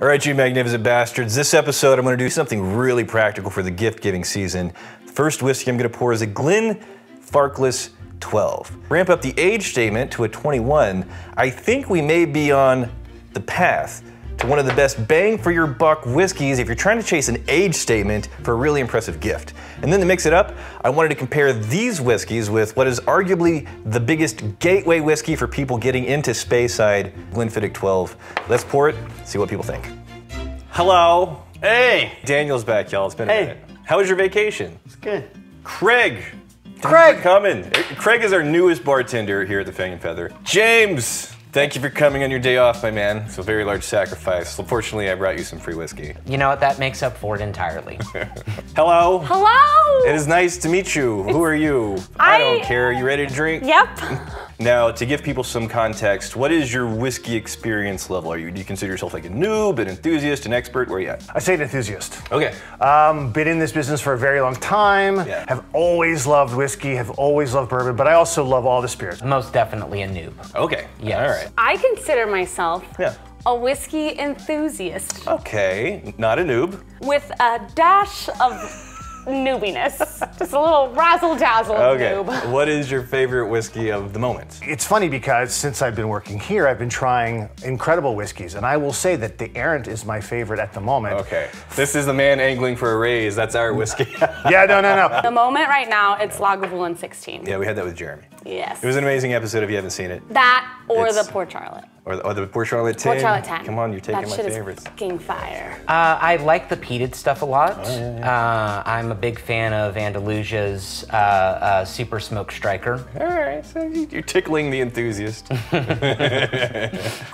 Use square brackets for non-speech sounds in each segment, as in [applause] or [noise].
All right, you magnificent bastards. This episode, I'm going to do something really practical for the gift giving season. The first whiskey I'm going to pour is a Glen Farkless 12. Ramp up the age statement to a 21. I think we may be on the path to one of the best bang for your buck whiskeys if you're trying to chase an age statement for a really impressive gift. And then to mix it up, I wanted to compare these whiskeys with what is arguably the biggest gateway whiskey for people getting into Speyside, Glenfiddich 12. Let's pour it, see what people think. Hello. Hey, Daniel's back, y'all. It's been a Hey. minute. How was your vacation? it's good. Craig. Craig! Coming. Craig is our newest bartender here at the Fang and Feather. James, thank you for coming on your day off, my man. It's a very large sacrifice. Fortunately, I brought you some free whiskey. You know what? That makes up for it entirely. [laughs] Hello. Hello! It is nice to meet you. Who are you? I, I- don't care. Are You ready to drink? Yep. [laughs] Now, to give people some context, what is your whiskey experience level? Are you do you consider yourself like a noob, an enthusiast, an expert? Where are you at? I say an enthusiast. Okay. Um, been in this business for a very long time. Yeah. Have always loved whiskey. Have always loved bourbon, but I also love all the spirits. Most definitely a noob. Okay. Yes. All right. I consider myself Yeah. a whiskey enthusiast Okay. Not a noob. with a dash of noobiness. Just a little razzle dazzle Okay. noob. [laughs] What is your favorite whiskey of the moment? It's funny because since I've been working here, I've been trying incredible whiskeys, and I will say that the Errant is my favorite at the moment. Okay. This is the man angling for a raise. That's our whiskey. [laughs] Yeah, no, no, no. [laughs] The moment right now, it's Lagavulin 16. yeah, we had that with Jeremy. Yes. It was an amazing episode if you haven't seen it. that or It's- the Port Charlotte. Or the, or the Port Charlotte 10. Port Charlotte 10. Come on, you're taking that my shit favorites. is fucking fire. Uh, I like the peated stuff a lot. Oh, Uh, I'm a big fan of Andalusia's uh, uh, Super Smoke Stryker. All right, so you- you're tickling the enthusiast. [laughs] [laughs]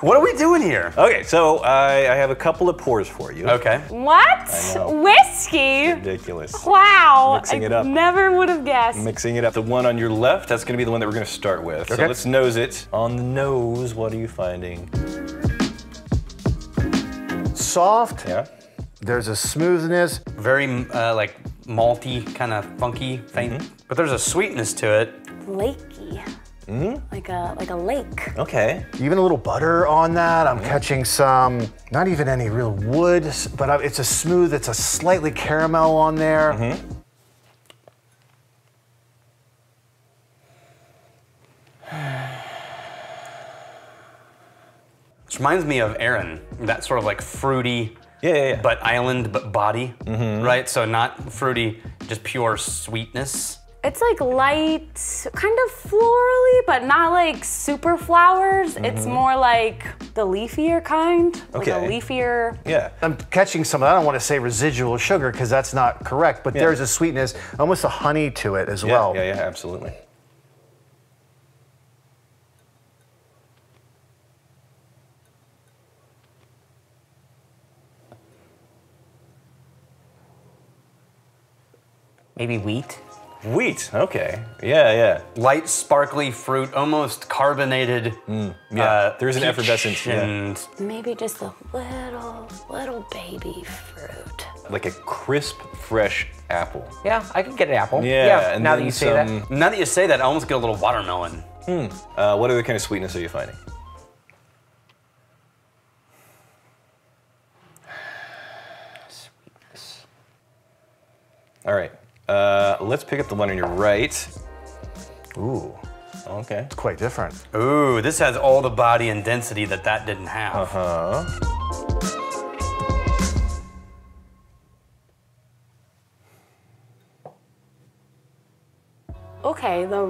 What are we doing here? okay, so I, I have a couple of pours for you. Okay. What? know. Whiskey? Ridiculous. Wow. Mixing I it up. never would have guessed. Mixing it up. The one on your left, that's going to be the one that we're going to start with. Okay. So let's nose it. On the nose, what are you finding? Soft. Yeah. There's a smoothness. Very uh, like malty, kind of funky, faint, but there's a sweetness to it. Lakey. Mm-hmm. Like a like a lake. Okay. Even a little butter on that. I'm catching some, not even any real wood, but it's a smooth, it's a slightly caramel on there. Which reminds me of Arran, that sort of like fruity, Yeah, yeah, yeah. but island, but body, mm-hmm. right? So not fruity, just pure sweetness. It's like light, kind of florally, but not like super flowers. Mm-hmm. It's more like the leafier kind. Like. Okay. a leafier. Yeah. I'm catching some, I don't want to say residual sugar because that's not correct, but Yeah. there's a sweetness, almost a honey to it as Yeah, well. yeah, yeah, absolutely. Maybe wheat. Wheat. Okay. Yeah, yeah. Light, sparkly fruit, almost carbonated. Yeah. uh, There's an peach effervescence. Yeah. Maybe just a little, little baby fruit. Like a crisp, fresh apple. Yeah, I could get an apple. Yeah. and now that you say that. now that you say that, I almost get a little watermelon. Uh, what other kind of sweetness are you finding? Sweetness. All right. Uh, let's pick up the one on your right. Ooh, Okay. it's quite different. Ooh, this has all the body and density that that didn't have. Uh huh?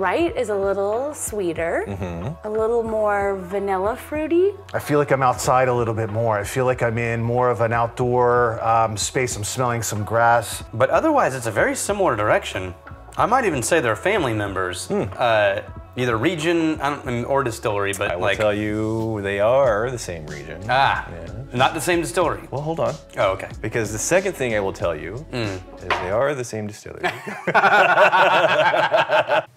Right is a little sweeter, Mm-hmm. a little more vanilla fruity. I feel like I'm outside a little bit more. I feel like I'm in more of an outdoor um, space. I'm smelling some grass. But otherwise, it's a very similar direction. I might even say they're family members. Uh, either region I don't, I mean, or distillery, but I will like tell you, they are the same region. ah, Yeah. not the same distillery. Well, hold on. Oh, okay. Because the second thing I will tell you is they are the same distillery. [laughs] [laughs]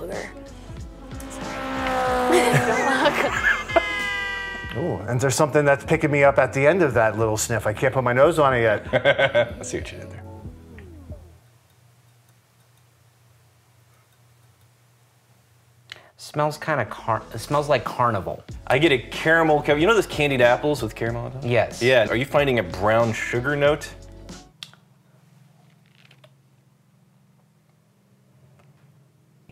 booger. [laughs] Ooh, and there's something that's picking me up at the end of that little sniff. I can't put my nose on it yet. [laughs] I see what you did there. smells kind of car- smells like carnival. I get a caramel. You know those candied apples with caramel on them? Yes. Yeah. Are you finding a brown sugar note?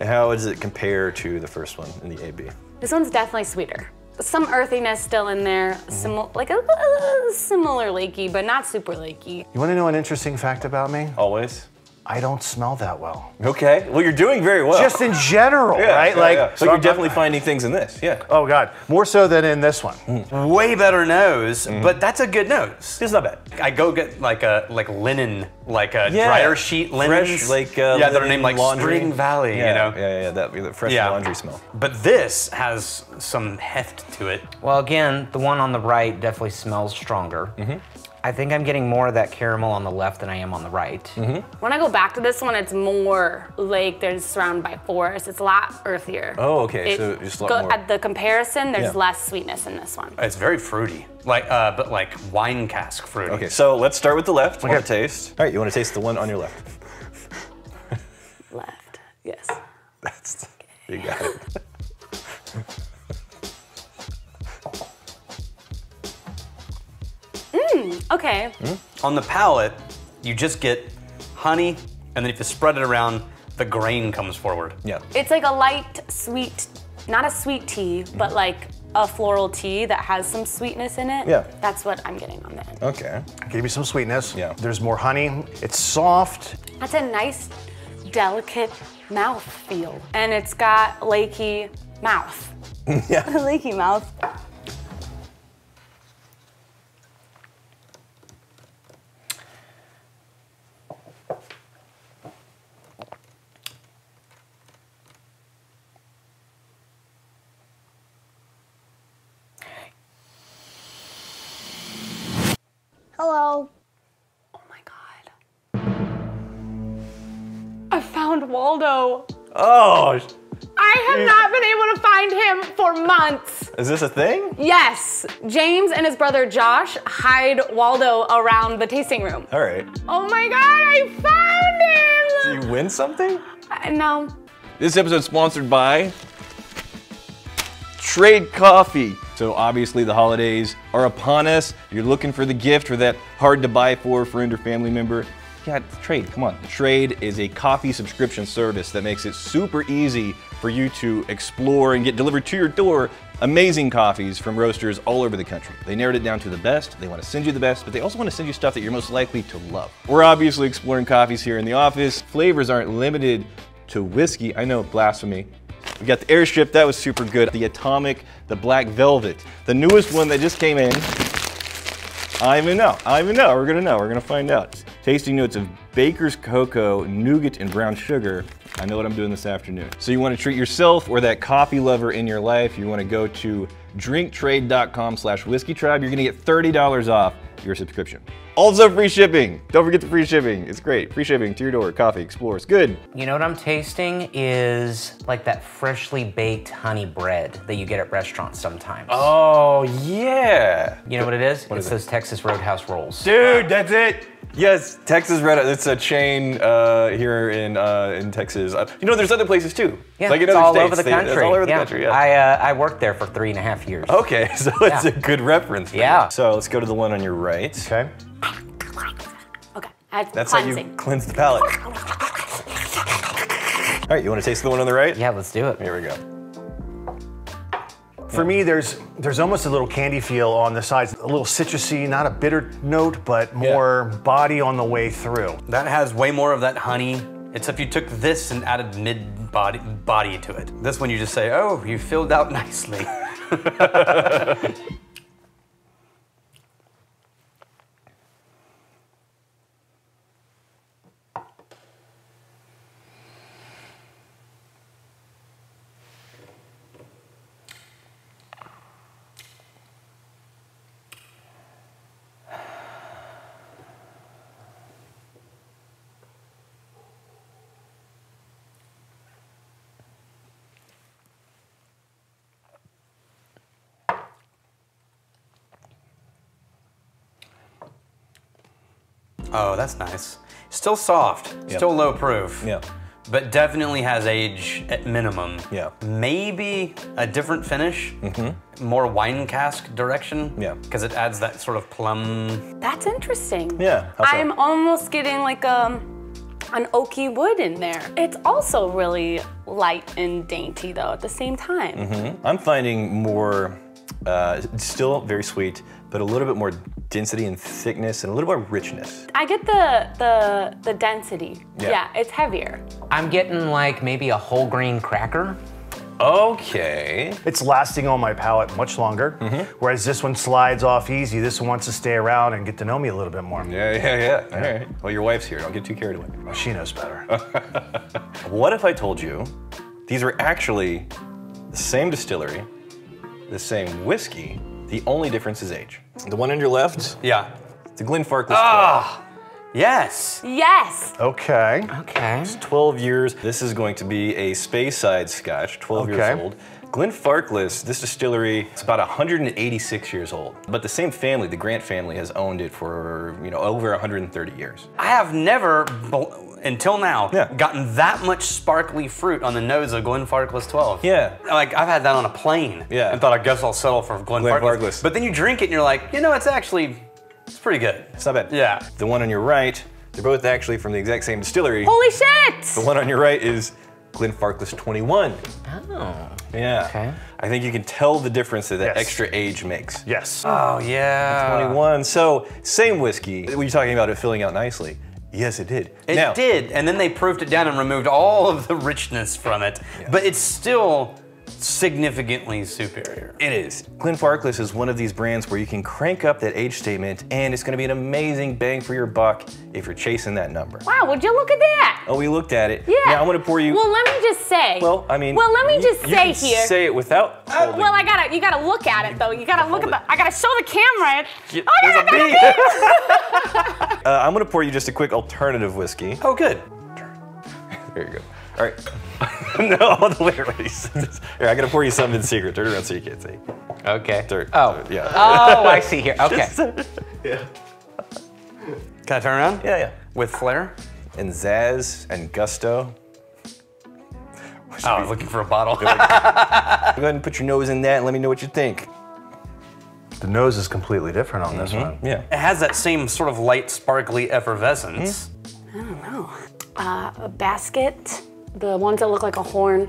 How does it compare to the first one in the AB? This one's definitely sweeter. Some earthiness still in there, sim- like a, uh, similar lakey, but not super lakey. You want to know an interesting fact about me? Always. I don't smell that well. Okay. Well, you're doing very well. Just in general, Yeah, right? yeah, like, yeah. So, I'm you're not- definitely finding things in this. Yeah. Oh God, more so than in this one. Way better nose, but that's a good nose. It's not bad. I go get like a like linen, like a Yeah. dryer sheet linens, Fresh, like uh, yeah, that are named like laundry. Spring Valley, Yeah, you know. Yeah, yeah, yeah. That the fresh Yeah. laundry smell. But this has some heft to it. Well, again, the one on the right definitely smells stronger. Mm-hmm. I think I'm getting more of that caramel on the left than I am on the right. Mm-hmm. When I go back to this one, it's more like there's surrounded by forest. It's a lot earthier. Oh, okay, It- so just a lot go- more- At the comparison, there's Yeah. less sweetness in this one. It's very fruity, like uh, but like wine cask fruity. Okay, so let's start with the left. Want Okay. to taste? All right, you want to taste the one on your left? Left, yes. [laughs] That's okay. you got it. [laughs] Okay. Hmm? On the palate, you just get honey, and then if you spread it around, the grain comes forward. Yeah. It's like a light, sweet, not a sweet tea, but like a floral tea that has some sweetness in it. Yeah. That's what I'm getting on the end. Okay. Give me some sweetness. Yeah. There's more honey. It's soft. That's a nice, delicate mouth feel. And it's got lakey mouth. [laughs] Yeah. [laughs] lakey mouth. Waldo. Oh, I have not been able to find him for months. is this a thing? Yes, James and his brother Josh hide Waldo around the tasting room. All right. Oh my god, I found him! Do you win something? Uh, no. This episode is sponsored by Trade Coffee. So obviously the holidays are upon us. You're looking for the gift or that hard to buy for friend or family member. Yeah, Trade, come on. Trade is a coffee subscription service that makes it super easy for you to explore and get delivered to your door amazing coffees from roasters all over the country. They narrowed it down to the best. They want to send you the best, but they also want to send you stuff that you're most likely to love. We're obviously exploring coffees here in the office. Flavors aren't limited to whiskey. I know, blasphemy. We got the airstrip, that was super good. The atomic, the black velvet, the newest one that just came in. I even know. I even know. We're gonna know. We're gonna find out. Tasting notes of baker's cocoa, nougat, and brown sugar. I know what I'm doing this afternoon. So you want to treat yourself or that coffee lover in your life. You want to go to drinktrade.com slash whiskey tribe. You're gonna get $30 off your subscription. Also free shipping. Don't forget the free shipping. It's great. Free shipping to your door. Coffee Explorers. Good. You know what I'm tasting is like that freshly baked honey bread that you get at restaurants sometimes. Oh yeah. You know what it is? What it's is it? those Texas Roadhouse rolls. Dude, that's it. Yes, Texas Red. It's a chain uh, here in uh, in Texas. Uh, you know, there's other places too. Yeah, like in it's other all states. over the They- country. It's all over the yeah. country. Yeah. I uh, I worked there for three and a half years. okay, [laughs] so it's a good reference. for Yeah. you. So let's go to the one on your right. Okay. Okay, that's, That's how you cleanse the palate. All right, you want to taste the one on the right? Yeah, let's do it. Here we go. For me, there's there's almost a little candy feel on the sides, a little citrusy, not a bitter note, but more body on the way through. That has way more of that honey. It's if you took this and added mid body body to it. This one you just say, oh, you filled out [laughs] nicely. [laughs] Oh, that's nice. Still soft, Yep. still low proof. Yeah. but definitely has age at minimum. Yeah. Maybe a different finish, more wine cask direction. Yeah. Because it adds that sort of plum. That's interesting. Yeah, so? I'm almost getting like a an oaky wood in there. It's also really light and dainty though at the same time. Mm-hmm. I'm finding more, uh, still very sweet, but a little bit more density and thickness and a little bit more richness. I get the the the density. Yeah. Yeah, it's heavier. I'm getting like maybe a whole grain cracker. Okay. It's lasting on my palate much longer, whereas this one slides off easy. This one wants to stay around and get to know me a little bit more. Yeah, yeah, yeah. All right. Well, your wife's here. Don't get too carried away. Well, she knows better. [laughs] What if I told you these are actually the same distillery, the same whiskey, the only difference is age? The one on your left, Yeah. the Glenfarclas Ah. Yes. Yes. okay. Okay. 12. 12 years. This is going to be a Speyside Scotch, 12 years old. Glenfarclas, this distillery, it's about 186 years old. But the same family, the Grant family, has owned it for you know over 130 years. I have never, bel- until now, Yeah. gotten that much sparkly fruit on the nose of Glenfarclas 12. Yeah. Like I've had that on a plane. Yeah. And thought I guess I'll settle for Glenfarclas. Glenfarclas. But then you drink it and you're like, you know, it's actually, it's pretty good. It's not bad. Yeah. The one on your right, they're both actually from the exact same distillery. Holy shit! The one on your right is Glenfarclas 21. Oh. Yeah. Okay. I think you can tell the difference that that Yes. extra age makes. Yes. Oh yeah. 21. So, same whiskey. Were you talking about it filling out nicely? Yes, it did. It now, did, and then they proofed it down and removed all of the richness from it. But it's still significantly superior. It is. Glenfarclas is one of these brands where you can crank up that age statement, and it's going to be an amazing bang for your buck if you're chasing that number. Wow, would you look at that? Oh, we looked at it. Yeah. Now I'm going to pour you. Well, let me just say. Well, I mean. Well, let me you- just you say can here. Say it without. holding. well, I gotta, you gotta look at it though. You gotta look at Hold the, I gotta show the camera. Yeah, Oh, there's yeah, a I gotta bee. [laughs] uh, I'm going to pour you just a quick alternative whiskey. Oh, good. There you go. All right. [laughs] no, the literally. Here, I got to pour you something in secret. Turn around so you can't see. Okay. Dirt. Oh. Yeah. Oh, I see here. Okay. [laughs] Yeah. Can I turn around? Yeah, yeah. With flair? And zazz and Gusto. Oh, I was looking for a bottle. [laughs] Go ahead and put your nose in that and let me know what you think. The nose is completely different on this one. Yeah. It has that same sort of light, sparkly effervescence. Mm -hmm. I don't know. Uh, a basket, the ones that look like a horn,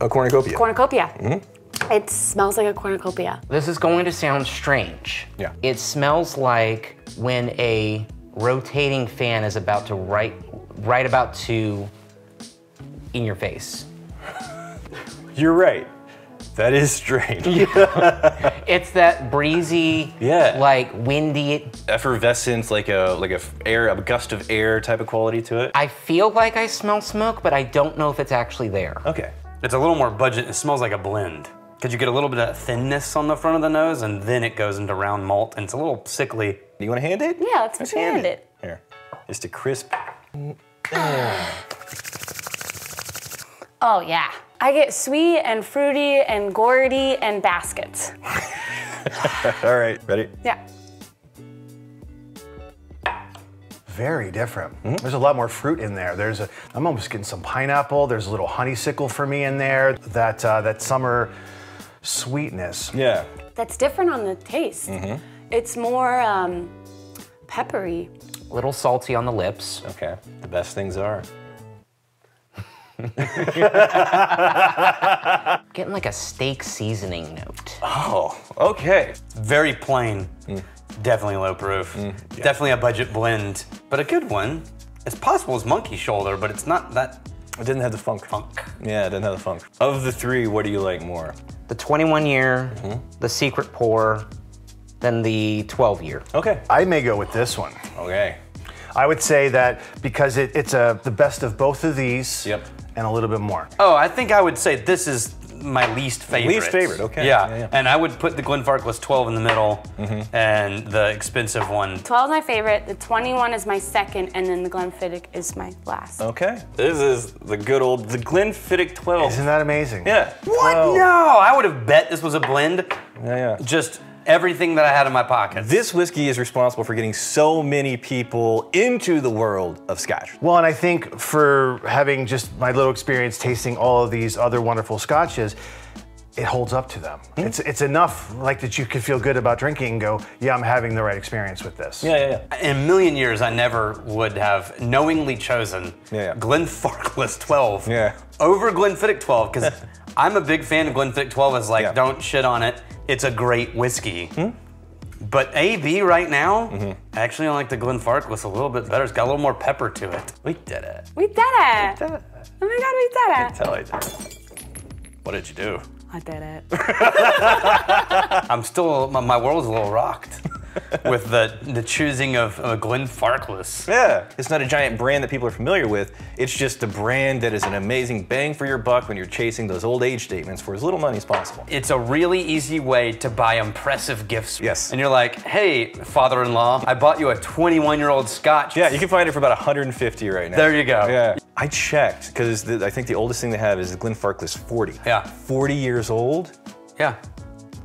A cornucopia. cornucopia. Mm-hmm. It smells like a cornucopia. This is going to sound strange. Yeah. It smells like when a rotating fan is about to right right about to in your face. [laughs] You're right. That is strange. [laughs] [laughs] It's that breezy, Yeah. like windy. Effervescence, like a like a air, a gust of air type of quality to it. I feel like I smell smoke, but I don't know if it's actually there. Okay. It's a little more budget. It smells like a blend. Because you get a little bit of thinness on the front of the nose, and then it goes into round malt, and it's a little sickly. Do you want to hand it? Yeah, let's hand it. Here. Just a crisp. Oh yeah. I get sweet and fruity and gourdy and baskets. [laughs] All right. Ready? Yeah. Very different. There's a lot more fruit in there. There's a, I'm almost getting some pineapple. There's a little honeysuckle for me in there. That uh, that summer sweetness. Yeah. That's different on the taste. Mm-hmm. It's more um, peppery. A little salty on the lips. Okay. The best things are. [laughs] Getting like a steak seasoning note. Oh. Okay. Very plain. Mm. Definitely low proof. Definitely a budget blend, but a good one. It's possible it's monkey shoulder, but it's not that It didn't have the funk. funk. Yeah, it didn't have the funk. Of the three, what do you like more? The 21 year, Mm-hmm. the secret pour, then the 12 year. Okay. I may go with this one. Okay. I would say that because it, it's a the best of both of these. Yep. And a little bit more. Oh, I think I would say this is my least favorite. Least favorite, okay. Yeah, Yeah, yeah. and I would put the Glenfarclas 12 in the middle, Mm-hmm. and the expensive one. 12 is my favorite. The 21 is my second, and then the Glenfiddich is my last. Okay. This is the good old the Glenfiddich 12. Isn't that amazing? yeah. What? 12. No, I would have bet this was a blend. Yeah, yeah. Just everything that I had in my pocket. This whiskey is responsible for getting so many people into the world of Scotch. Well, and I think for having just my little experience tasting all of these other wonderful scotches, it holds up to them. Hmm? It's it's enough like that you can feel good about drinking and go, yeah, I'm having the right experience with this. Yeah, yeah, yeah. in a million years, I never would have knowingly chosen Yeah, yeah. Glenfarclas 12 Yeah. over Glenfiddich 12 because [laughs] I'm a big fan of Glenfiddich 12. It's like, Yeah. don't shit on it. It's a great whiskey. Hmm? But AB right now, Mm-hmm. I actually like the Glenfarclas a little bit better. It's got a little more pepper to it. We did it. We did it. Oh my god, we did it. Tell I did. What did you do? I did it. [laughs] I'm still, my, my world's a little rocked [laughs] [laughs] with the the choosing of uh, Glenfarclas. Yeah, it's not a giant brand that people are familiar with. It's just a brand that is an amazing bang for your buck when you're chasing those old age statements for as little money as possible. It's a really easy way to buy impressive gifts. Yes. And you're like, hey, father in law, I bought you a 21 year old scotch. Yeah, you can find it for about 150 right now. There you go. Yeah. I checked because I think the oldest thing they have is the Glenfarclas 40. Yeah. 40 years old, Yeah.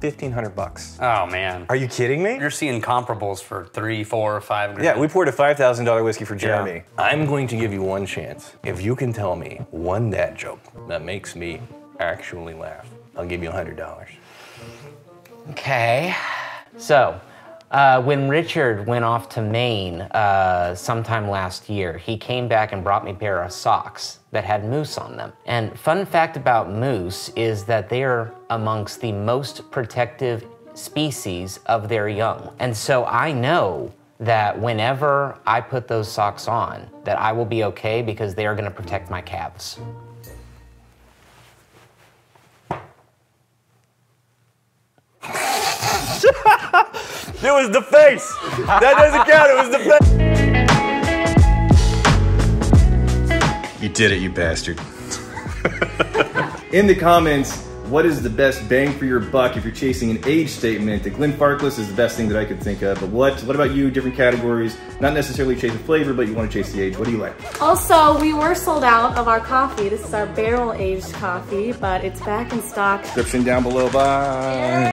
1500 bucks. Oh, man. Are you kidding me? You're seeing comparables for three, four, or five grand. Yeah, we poured a $5,000 whiskey for Jeremy. I'm going to give you one chance. If you can tell me one dad joke that makes me actually laugh, I'll give you $100. Okay. So, uh, when Richard went off to Maine uh, sometime last year, he came back and brought me a pair of socks that had moose on them. And fun fact about moose is that they are amongst the most protective species of their young. And so I know that whenever I put those socks on, that I will be okay because they are going to protect my calves. [laughs] It was the face! That doesn't count, it was the face! You did it, you bastard. In the comments, what is the best bang for your buck if you're chasing an age statement? The Glenfarclas is the best thing that I could think of. But what? What about you? Different categories. Not necessarily chasing flavor, but you want to chase the age. What do you like? Also, we were sold out of our coffee. This is our barrel aged coffee, but it's back in stock. Description down below. Bye.